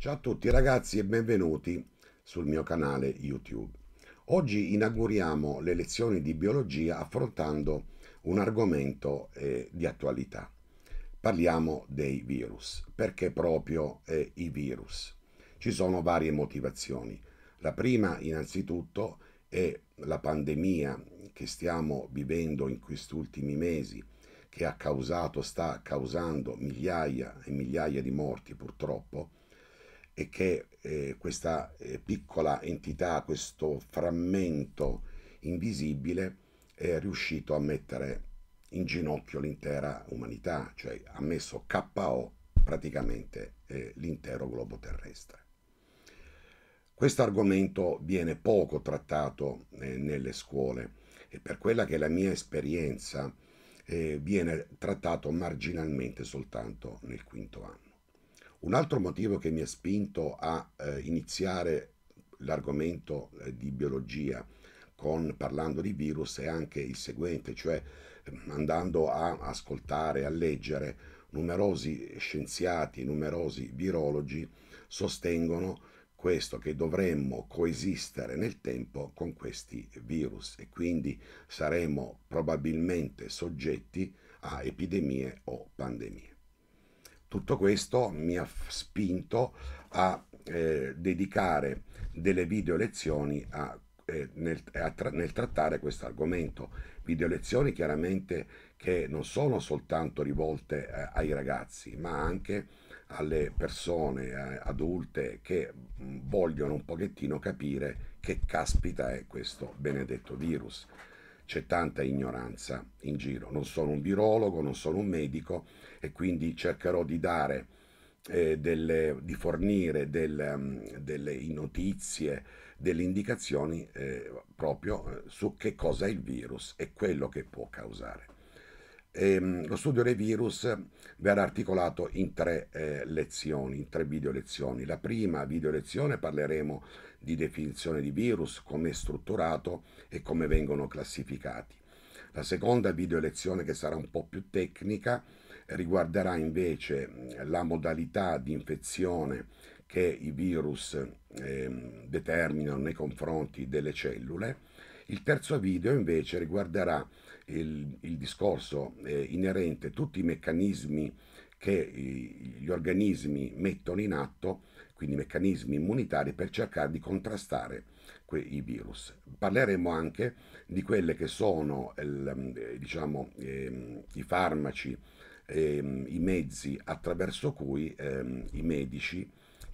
Ciao a tutti ragazzi e benvenuti sul mio canale YouTube. Oggi inauguriamo le lezioni di biologia affrontando un argomento eh, di attualità. Parliamo dei virus. Perché proprio eh, i virus? Ci sono varie motivazioni. La prima innanzitutto è la pandemia che stiamo vivendo in questi ultimi mesi che ha causato, sta causando migliaia e migliaia di morti purtroppo e che eh, questa eh, piccola entità, questo frammento invisibile è riuscito a mettere in ginocchio l'intera umanità, cioè ha messo KO praticamente eh, l'intero globo terrestre. Questo argomento viene poco trattato eh, nelle scuole e per quella che è la mia esperienza eh, viene trattato marginalmente soltanto nel quinto anno. Un altro motivo che mi ha spinto a eh, iniziare l'argomento eh, di biologia con, parlando di virus è anche il seguente, cioè ehm, andando a ascoltare, a leggere numerosi scienziati, numerosi virologi sostengono questo che dovremmo coesistere nel tempo con questi virus e quindi saremo probabilmente soggetti a epidemie o pandemie. Tutto questo mi ha spinto a eh, dedicare delle video lezioni a, eh, nel, a tra, nel trattare questo argomento. Video lezioni chiaramente che non sono soltanto rivolte eh, ai ragazzi, ma anche alle persone eh, adulte che vogliono un pochettino capire che caspita è questo benedetto virus. C'è tanta ignoranza in giro, non sono un virologo, non sono un medico e quindi cercherò di dare, eh, delle, di fornire del, um, delle notizie, delle indicazioni eh, proprio eh, su che cosa è il virus e quello che può causare. Ehm, lo studio dei virus verrà articolato in tre eh, lezioni, in tre video lezioni. La prima video lezione parleremo di definizione di virus, come è strutturato e come vengono classificati. La seconda video lezione, che sarà un po' più tecnica, riguarderà invece la modalità di infezione che i virus eh, determinano nei confronti delle cellule. Il terzo video invece riguarderà il, il discorso eh, inerente a tutti i meccanismi che gli organismi mettono in atto, quindi meccanismi immunitari per cercare di contrastare i virus. Parleremo anche di quelle che sono diciamo, eh, i farmaci, eh, i mezzi attraverso cui eh, i medici,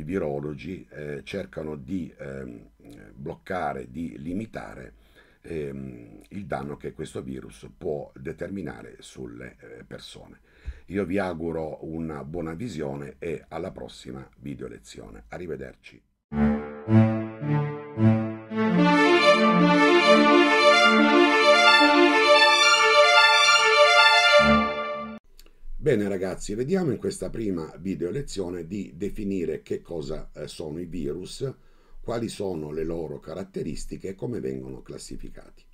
i virologi eh, cercano di ehm, bloccare, di limitare ehm, il danno che questo virus può determinare sulle eh, persone. Io vi auguro una buona visione e alla prossima video lezione. Arrivederci. Bene ragazzi, vediamo in questa prima video lezione di definire che cosa eh, sono i virus, quali sono le loro caratteristiche e come vengono classificati.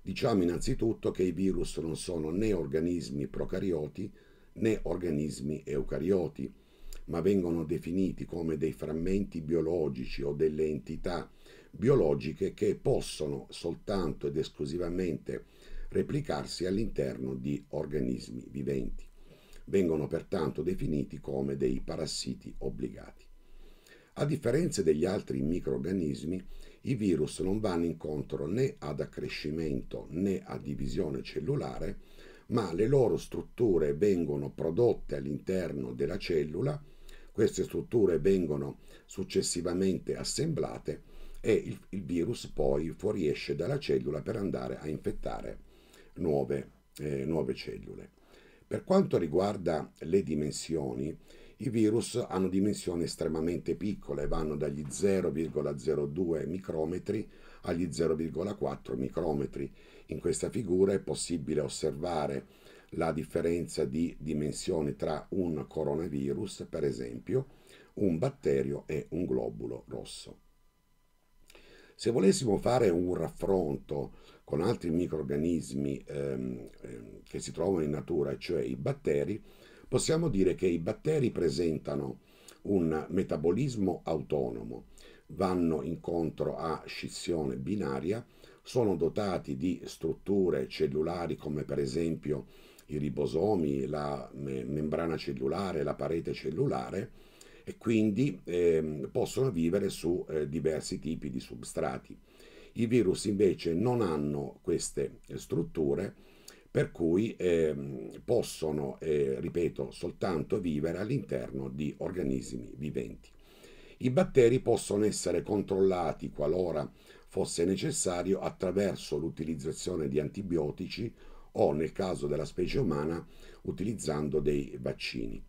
Diciamo innanzitutto che i virus non sono né organismi procarioti né organismi eucarioti, ma vengono definiti come dei frammenti biologici o delle entità biologiche che possono soltanto ed esclusivamente replicarsi all'interno di organismi viventi. Vengono pertanto definiti come dei parassiti obbligati. A differenza degli altri microorganismi, i virus non vanno incontro né ad accrescimento né a divisione cellulare, ma le loro strutture vengono prodotte all'interno della cellula, queste strutture vengono successivamente assemblate e il, il virus poi fuoriesce dalla cellula per andare a infettare nuove, eh, nuove cellule. Per quanto riguarda le dimensioni, i virus hanno dimensioni estremamente piccole, vanno dagli 0,02 micrometri agli 0,4 micrometri. In questa figura è possibile osservare la differenza di dimensioni tra un coronavirus, per esempio, un batterio e un globulo rosso. Se volessimo fare un raffronto con altri microorganismi ehm, ehm, che si trovano in natura, cioè i batteri, possiamo dire che i batteri presentano un metabolismo autonomo, vanno incontro a scissione binaria, sono dotati di strutture cellulari come per esempio i ribosomi, la membrana cellulare, la parete cellulare e quindi eh, possono vivere su eh, diversi tipi di substrati. I virus invece non hanno queste strutture per cui eh, possono, eh, ripeto, soltanto vivere all'interno di organismi viventi. I batteri possono essere controllati qualora fosse necessario attraverso l'utilizzazione di antibiotici o, nel caso della specie umana, utilizzando dei vaccini.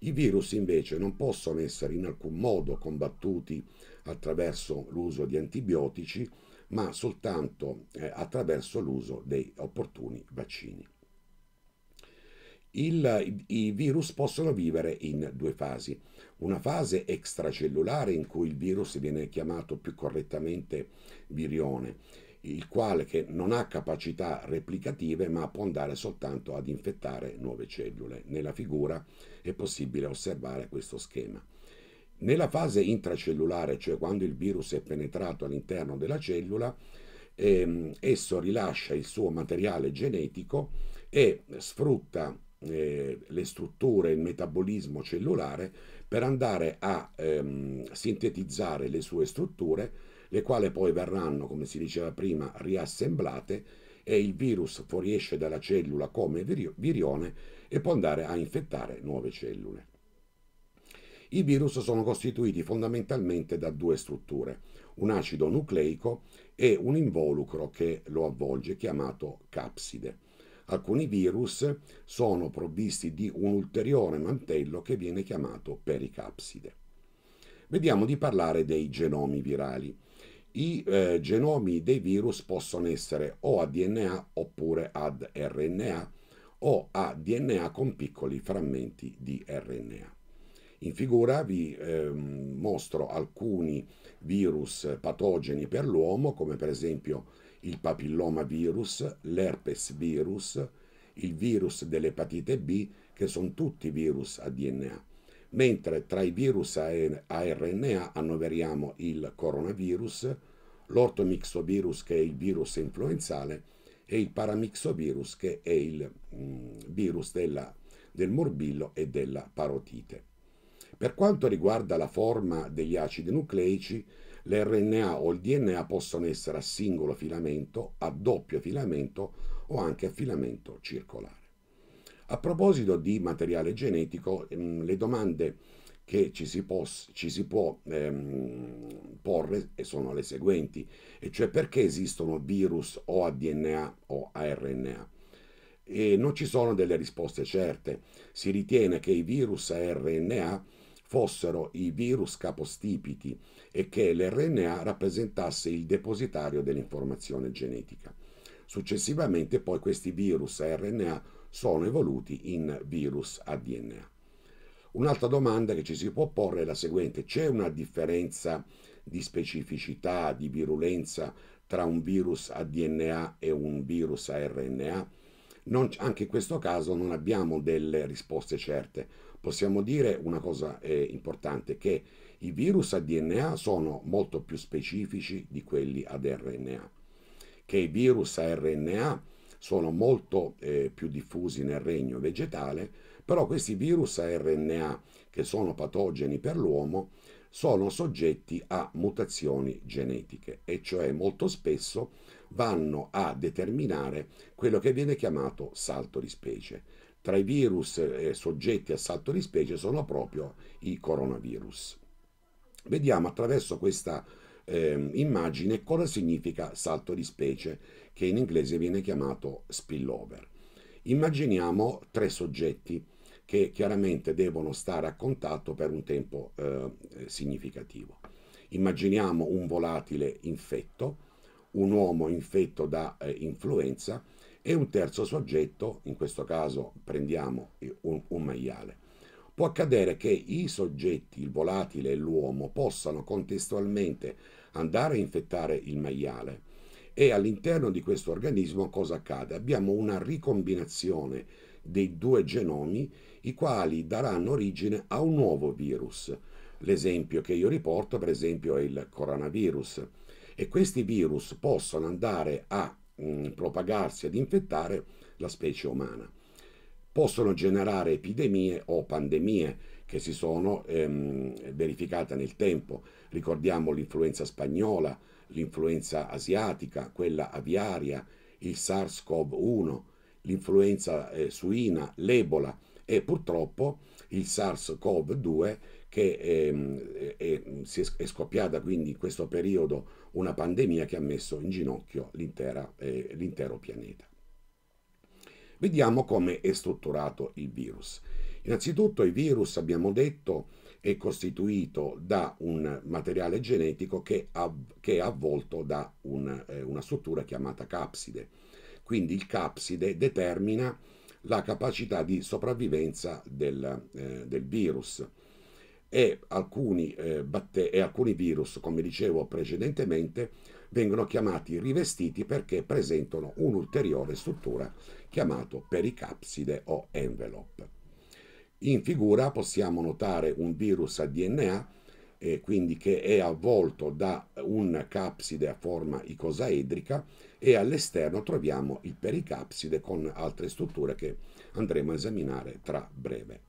I virus invece non possono essere in alcun modo combattuti attraverso l'uso di antibiotici, ma soltanto eh, attraverso l'uso dei opportuni vaccini. Il, I virus possono vivere in due fasi. Una fase extracellulare in cui il virus viene chiamato più correttamente virione, il quale che non ha capacità replicative ma può andare soltanto ad infettare nuove cellule. Nella figura è possibile osservare questo schema. Nella fase intracellulare, cioè quando il virus è penetrato all'interno della cellula, ehm, esso rilascia il suo materiale genetico e sfrutta eh, le strutture, il metabolismo cellulare per andare a ehm, sintetizzare le sue strutture, le quali poi verranno, come si diceva prima, riassemblate e il virus fuoriesce dalla cellula come virione e può andare a infettare nuove cellule. I virus sono costituiti fondamentalmente da due strutture, un acido nucleico e un involucro che lo avvolge chiamato capside. Alcuni virus sono provvisti di un ulteriore mantello che viene chiamato pericapside. Vediamo di parlare dei genomi virali. I eh, genomi dei virus possono essere o a DNA oppure ad RNA o a DNA con piccoli frammenti di RNA. In figura vi eh, mostro alcuni virus patogeni per l'uomo, come per esempio il papilloma virus, l'herpes virus, il virus dell'epatite B, che sono tutti virus a DNA. Mentre tra i virus a RNA annoveriamo il coronavirus, l'ortomixovirus che è il virus influenzale e il paramixovirus che è il mm, virus della, del morbillo e della parotite. Per quanto riguarda la forma degli acidi nucleici, l'RNA o il DNA possono essere a singolo filamento, a doppio filamento o anche a filamento circolare. A proposito di materiale genetico, ehm, le domande che ci si, pos- ci si può ehm, porre sono le seguenti, e cioè perché esistono virus o a DNA o a RNA? E non ci sono delle risposte certe. Si ritiene che i virus a RNA fossero i virus capostipiti e che l'RNA rappresentasse il depositario dell'informazione genetica. Successivamente poi questi virus a RNA sono evoluti in virus a DNA. Un'altra domanda che ci si può porre è la seguente, c'è una differenza di specificità, di virulenza tra un virus a DNA e un virus a RNA? Non, anche in questo caso non abbiamo delle risposte certe. Possiamo dire una cosa eh, importante, che i virus a DNA sono molto più specifici di quelli ad RNA, che i virus a RNA sono molto eh, più diffusi nel regno vegetale, però questi virus a RNA che sono patogeni per l'uomo sono soggetti a mutazioni genetiche e cioè molto spesso vanno a determinare quello che viene chiamato salto di specie. Tra i virus eh, soggetti a salto di specie sono proprio i coronavirus. Vediamo attraverso questa eh, immagine cosa significa salto di specie, che in inglese viene chiamato spillover. Immaginiamo tre soggetti che chiaramente devono stare a contatto per un tempo eh, significativo. Immaginiamo un volatile infetto, un uomo infetto da eh, influenza e un terzo soggetto, in questo caso prendiamo un, un maiale. Può accadere che i soggetti, il volatile e l'uomo, possano contestualmente andare a infettare il maiale e all'interno di questo organismo cosa accade? Abbiamo una ricombinazione dei due genomi, i quali daranno origine a un nuovo virus. L'esempio che io riporto, per esempio, è il coronavirus. E questi virus possono andare a mh, mm, propagarsi, ad infettare la specie umana. Possono generare epidemie o pandemie che si sono ehm, verificate nel tempo. Ricordiamo l'influenza spagnola, l'influenza asiatica, quella aviaria, il SARS-CoV-1, l'influenza eh, suina, l'Ebola e purtroppo il SARS-CoV-2 che ehm, è, è, scoppiata quindi in questo periodo una pandemia che ha messo in ginocchio eh, l'intero pianeta. Vediamo come è strutturato il virus. Innanzitutto il virus, abbiamo detto, è costituito da un materiale genetico che, è avvolto da eh, una struttura chiamata capside. Quindi il capside determina la capacità di sopravvivenza del, eh, del virus e alcuni, eh, batte- e alcuni virus, come dicevo precedentemente, vengono chiamati rivestiti perché presentano un'ulteriore struttura chiamato pericapside o envelope. In figura possiamo notare un virus a DNA, eh, quindi che è avvolto da un capside a forma icosaedrica e all'esterno troviamo il pericapside con altre strutture che andremo a esaminare tra breve.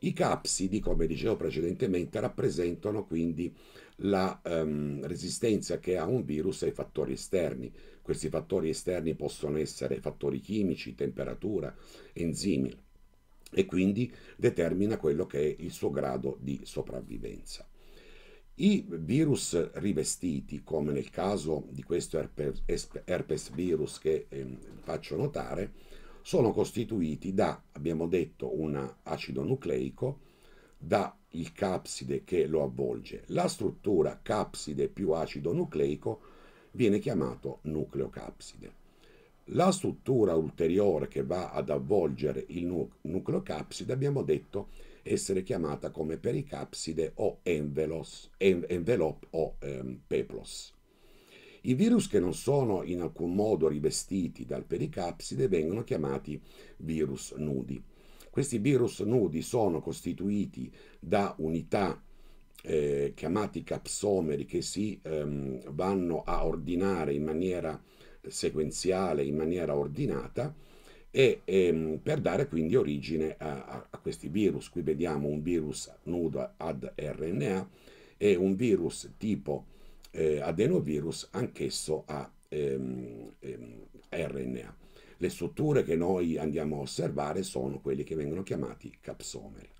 I capsidi, come dicevo precedentemente, rappresentano quindi la um, resistenza che ha un virus ai fattori esterni. Questi fattori esterni possono essere fattori chimici, temperatura, enzimi e quindi determina quello che è il suo grado di sopravvivenza. I virus rivestiti, come nel caso di questo herpes, virus che eh, faccio notare, sono costituiti da, abbiamo detto, un acido nucleico, da il capside che lo avvolge. La struttura capside più acido nucleico viene chiamato nucleocapside. La struttura ulteriore che va ad avvolgere il nu- nucleocapside abbiamo detto essere chiamata come pericapside o envelos, en- envelope o ehm, peplos. I virus che non sono in alcun modo rivestiti dal pericapside vengono chiamati virus nudi. Questi virus nudi sono costituiti da unità eh, chiamati capsomeri che si ehm, vanno a ordinare in maniera sequenziale in maniera ordinata e ehm, per dare quindi origine a, a, questi virus. Qui vediamo un virus nudo ad RNA e un virus tipo eh, adenovirus anch'esso a ehm. Le strutture che noi andiamo a osservare sono quelle che vengono chiamati capsomeri.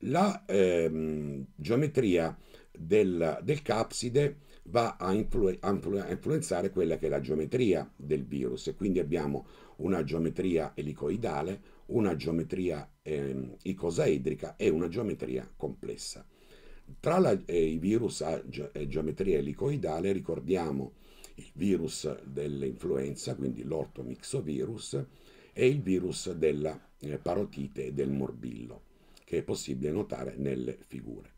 La ehm, geometria del, del capside va a, influ- a, influenzare quella che è la geometria del virus e quindi abbiamo una geometria elicoidale, una geometria eh, icosaedrica e una geometria complessa. Tra la, eh, i virus a ge- eh, geometria elicoidale ricordiamo il virus dell'influenza, quindi l'ortomixovirus, e il virus della eh, parotite e del morbillo, che è possibile notare nelle figure.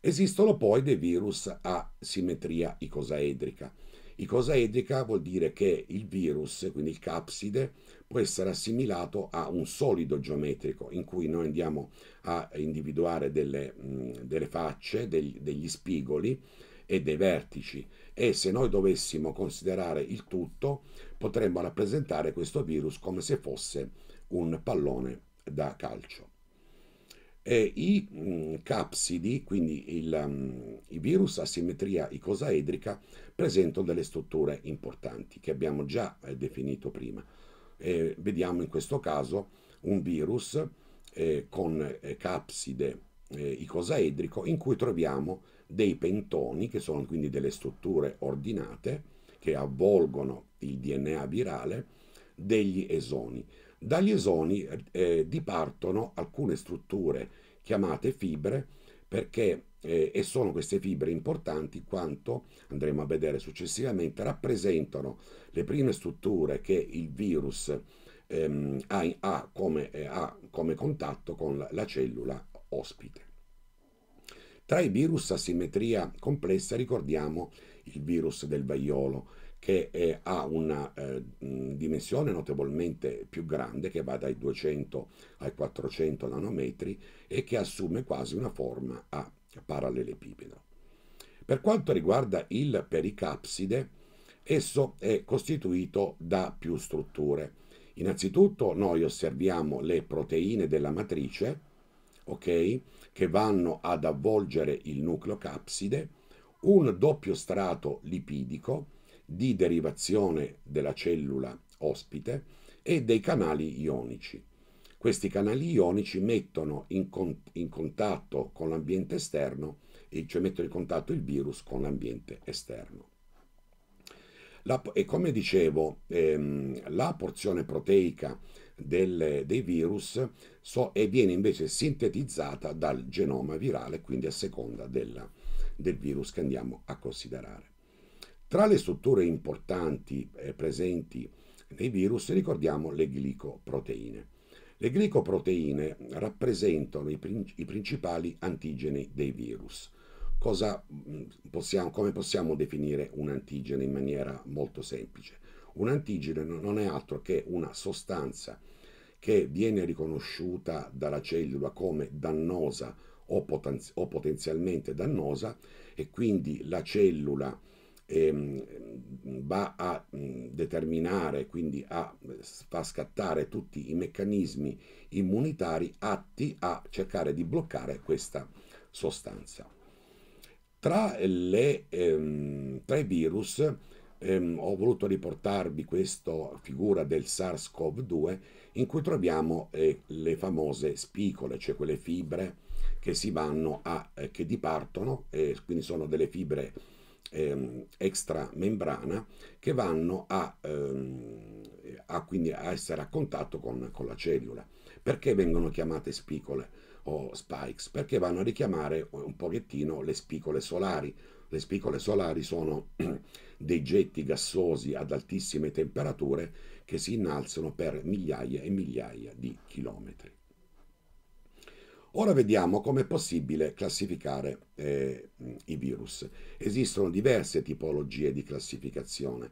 Esistono poi dei virus a simmetria icosaedrica. Icosaedrica vuol dire che il virus, quindi il capside, può essere assimilato a un solido geometrico in cui noi andiamo a individuare delle, mh, delle facce, degli, degli spigoli e dei vertici e se noi dovessimo considerare il tutto potremmo rappresentare questo virus come se fosse un pallone da calcio. E I mh, mm, capsidi, quindi il, um, i virus a simmetria icosaedrica, presentano delle strutture importanti che abbiamo già eh, definito prima. Eh, vediamo in questo caso un virus eh, con eh, capside eh, icosaedrico in cui troviamo dei pentoni, che sono quindi delle strutture ordinate, che avvolgono il DNA virale, degli esoni. Dagli esoni eh, dipartono alcune strutture chiamate fibre perché eh, e sono queste fibre importanti quanto andremo a vedere successivamente rappresentano le prime strutture che il virus ehm, ha, ha, come, eh, ha come contatto con la, la cellula ospite. Tra i virus a simmetria complessa ricordiamo il virus del vaiolo che eh, ha una eh, dimensione notevolmente più grande, che va dai 200 ai 400 nanometri e che assume quasi una forma a parallelepipedo. Per quanto riguarda il pericapside, esso è costituito da più strutture. Innanzitutto noi osserviamo le proteine della matrice, ok, che vanno ad avvolgere il nucleo capside, un doppio strato lipidico, di derivazione della cellula ospite e dei canali ionici. Questi canali ionici mettono in, con, in contatto con l'ambiente esterno, cioè mettono in contatto il virus con l'ambiente esterno. La, e come dicevo, ehm, la porzione proteica del, dei virus so, e viene invece sintetizzata dal genoma virale, quindi a seconda della, del virus che andiamo a considerare. Tra le strutture importanti eh, presenti nei virus ricordiamo le glicoproteine. Le glicoproteine rappresentano i, prin- i principali antigeni dei virus. Cosa mm, possiamo, come possiamo definire un antigene in maniera molto semplice? Un antigene non è altro che una sostanza che viene riconosciuta dalla cellula come dannosa o, potenzi- o potenzialmente dannosa e quindi la cellula ehm, va a mh, determinare, quindi a fa scattare tutti i meccanismi immunitari atti a cercare di bloccare questa sostanza. Tra, le, ehm, tra i virus ehm, ho voluto riportarvi questa figura del SARS-CoV-2 in cui troviamo eh, le famose spicole, cioè quelle fibre che a, eh, che dipartono, eh, quindi sono delle fibre ehm, extramembrana che vanno a, ehm, a, a essere a contatto con, con, la cellula. Perché vengono chiamate spicole o spikes? Perché vanno a richiamare un pochettino le spicole solari. Le spicole solari sono dei getti gassosi ad altissime temperature che si innalzano per migliaia e migliaia di chilometri. Ora vediamo come è possibile classificare eh, i virus. Esistono diverse tipologie di classificazione.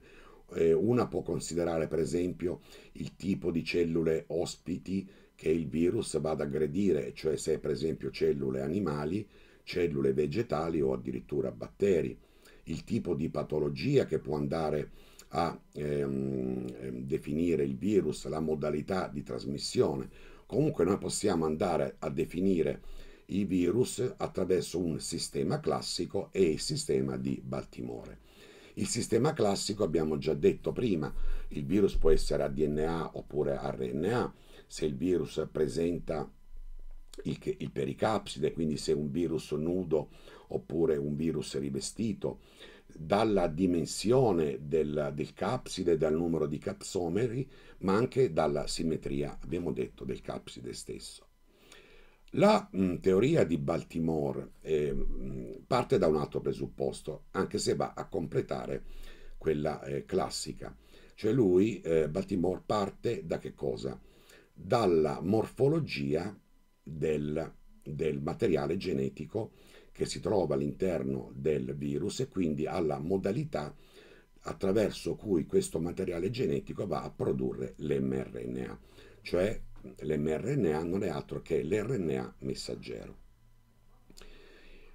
Eh, una può considerare per esempio il tipo di cellule ospiti che il virus va ad aggredire, cioè se per esempio cellule animali, cellule vegetali o addirittura batteri. Il tipo di patologia che può andare a ehm, ehm definire il virus, la modalità di trasmissione Comunque noi possiamo andare a definire i virus attraverso un sistema classico e il sistema di Baltimore. Il sistema classico abbiamo già detto prima, il virus può essere a DNA oppure RNA, se il virus presenta il, il pericapside, quindi se è un virus nudo oppure un virus rivestito, dalla dimensione del, del capside, dal numero di capsomeri, ma anche dalla simmetria, abbiamo detto, del capside stesso. La mh, teoria di Baltimore eh, mh, parte da un altro presupposto, anche se va a completare quella eh, classica. Cioè lui, eh, Baltimore, parte da che cosa? Dalla morfologia del, del materiale genetico che si trova all'interno del virus e quindi alla modalità attraverso cui questo materiale genetico va a produrre l'mRNA, cioè l'mRNA non è altro che l'RNA messaggero.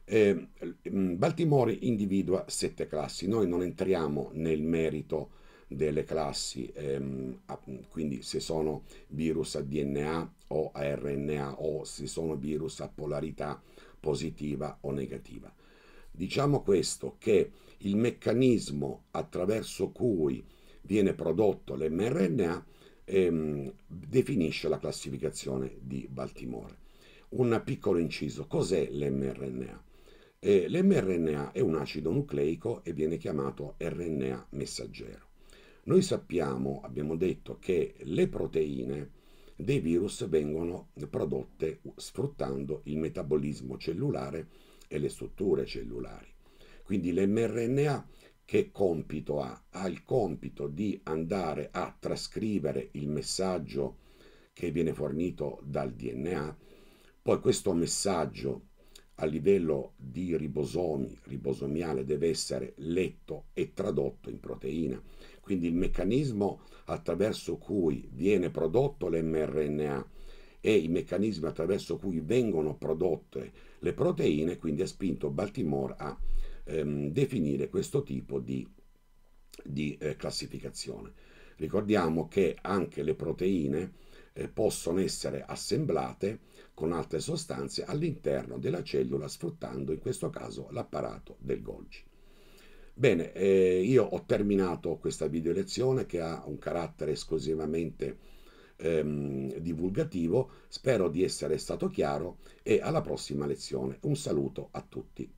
Eh, Baltimore individua sette classi, noi non entriamo nel merito delle classi, ehm, quindi se sono virus a DNA o a RNA o se sono virus a polarità positiva o negativa. Diciamo questo, che il meccanismo attraverso cui viene prodotto l'mRNA ehm, definisce la classificazione di Baltimore. Un piccolo inciso, cos'è l'mRNA? Eh, L'mRNA è un acido nucleico e viene chiamato RNA messaggero. Noi sappiamo, abbiamo detto, che le proteine dei virus vengono prodotte sfruttando il metabolismo cellulare e le strutture cellulari. Quindi l'mRNA che compito ha? Ha il compito di andare a trascrivere il messaggio che viene fornito dal DNA, poi questo messaggio a livello di ribosomi, ribosomiale, deve essere letto e tradotto in proteina. Quindi il meccanismo attraverso cui viene prodotto l'mRNA e i meccanismi attraverso cui vengono prodotte le proteine, quindi ha spinto Baltimore a ehm, definire questo tipo di, di eh, classificazione. Ricordiamo che anche le proteine eh, possono essere assemblate con altre sostanze all'interno della cellula sfruttando in questo caso l'apparato del Golgi. Bene, eh, io ho terminato questa video lezione che ha un carattere esclusivamente ehm, divulgativo, spero di essere stato chiaro e alla prossima lezione. Un saluto a tutti.